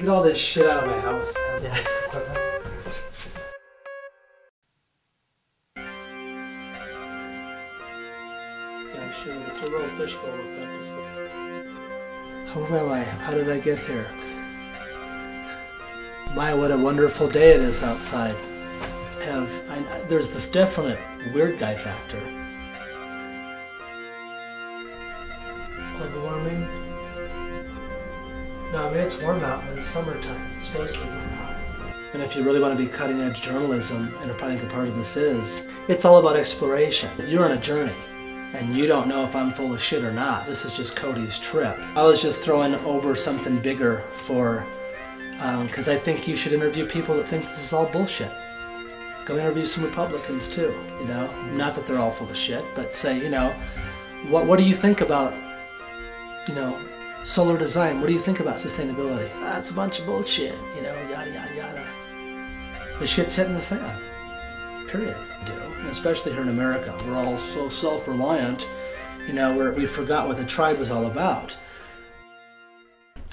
Get all this shit out of my house. Yeah. Yeah, sure. It's a real fishbowl effect. Oh, well. Who am I? How did I get here? My, what a wonderful day it is outside. Have I, I- there's the definite weird guy factor. Global warming. No, I mean it's warm out, but it's summertime. It's supposed to be warm out. And if you really want to be cutting edge journalism, and I probably think a part of this is, it's all about exploration. You're on a journey, and you don't know if I'm full of shit or not. This is just Cody's trip. I was just throwing over something bigger for, um, because I think you should interview people that think this is all bullshit. Go interview some Republicans too, you know? Not that they're all full of shit, but say, you know, what, what do you think about, you know, solar design? What do you think about sustainability? Ah, a bunch of bullshit, you know, yada, yada, yada. The shit's hitting the fan. Period. Do. And especially here in America. We're all so self reliant, you know, where we forgot what the tribe was all about.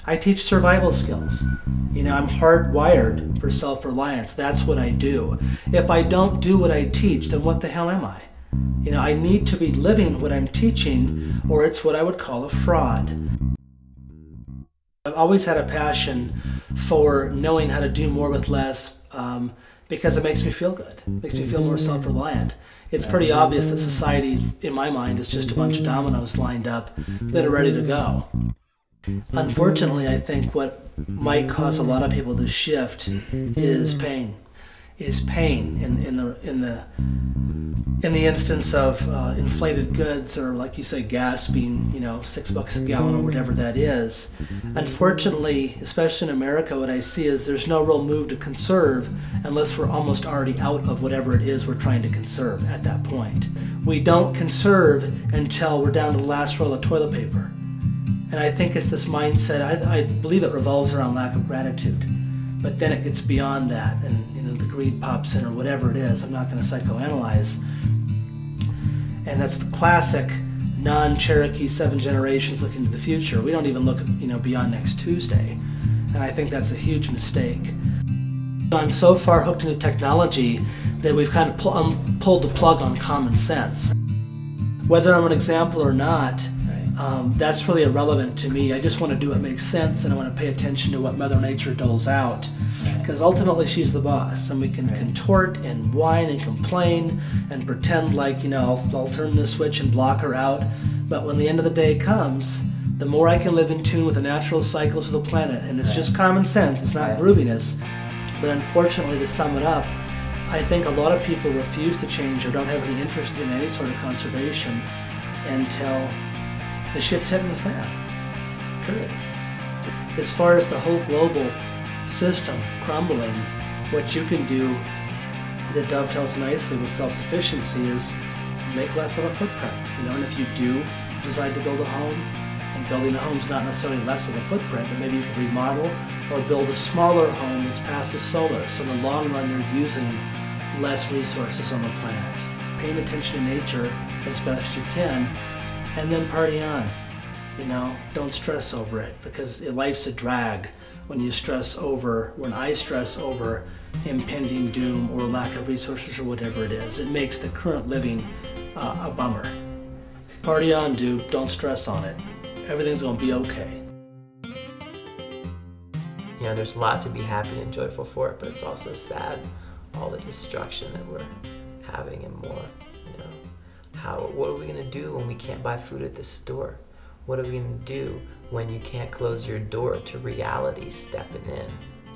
I teach survival skills. You know, I'm hardwired for self reliance. That's what I do. If I don't do what I teach, then what the hell am I? You know, I need to be living what I'm teaching, or it's what I would call a fraud. I've always had a passion for knowing how to do more with less um, because it makes me feel good. It makes me feel more self reliant. It's pretty obvious that society, in my mind, is just a bunch of dominoes lined up that are ready to go. Unfortunately, I think what might cause a lot of people to shift is pain. Is pain in, in the in the in the instance of uh, inflated goods or like you say gas being you know six bucks a gallon or whatever that is. Unfortunately especially in america what i see is there's no real move to conserve unless we're almost already out of whatever it is we're trying to conserve at that point. We don't conserve until we're down to the last roll of toilet paper. And i think it's this mindset i, I believe it revolves around lack of gratitude but then it gets beyond that and you know the greed pops in or whatever it is i'm not going to psychoanalyze and that's the classic non-Cherokee seven generations looking to the future. We don't even look, you know, beyond next Tuesday, and I think that's a huge mistake. Gone so far hooked into technology that we've kind of pu- um, pulled the plug on common sense. Whether I'm an example or not, um, that's really irrelevant to me. I just want to do what makes sense, and I want to pay attention to what Mother Nature doles out, because ultimately she's the boss, and we can contort and whine and complain and pretend like you know I'll, I'll turn the switch and block her out. But when the end of the day comes, the more I can live in tune with the natural cycles of the planet, and it's just common sense. It's not grooviness. But unfortunately, to sum it up, I think a lot of people refuse to change or don't have any interest in any sort of conservation until the shit's hitting the fan. Period. As far as the whole global system crumbling, what you can do that dovetails nicely with self-sufficiency is make less of a footprint. You know, and if you do decide to build a home, and building a home is not necessarily less of a footprint, but maybe you could remodel or build a smaller home that's passive solar. So in the long run, you're using less resources on the planet. Paying attention to nature as best you can, and then party on. You know, don't stress over it because life's a drag when you stress over, when I stress over impending doom or lack of resources or whatever it is. It makes the current living uh, a bummer. Party on, dude. Don't stress on it. Everything's gonna be okay. You know, there's a lot to be happy and joyful for, but it's also sad all the destruction that we're having and more. How what are we gonna do when we can't buy food at the store? What are we gonna do when you can't close your door to reality stepping in?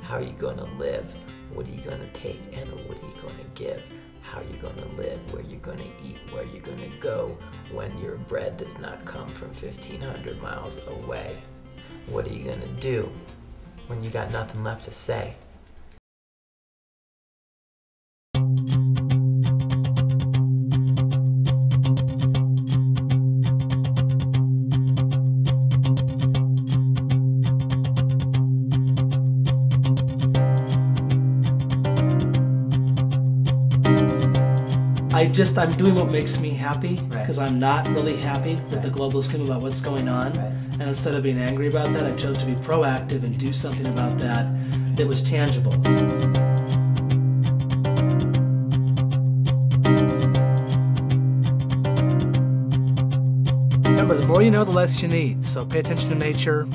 How are you gonna live? What are you gonna take and what are you gonna give? How are you gonna live? Where you gonna eat? Where you gonna go when your bread does not come from 1500 miles away? What are you gonna do when you got nothing left to say? I I just I'm doing what makes me happy Right. because I'm not really happy with the global scheme about what's going on. Right. And instead of being angry about that, I chose to be proactive and do something about that that was tangible. Remember, the more you know, the less you need. So pay attention to nature,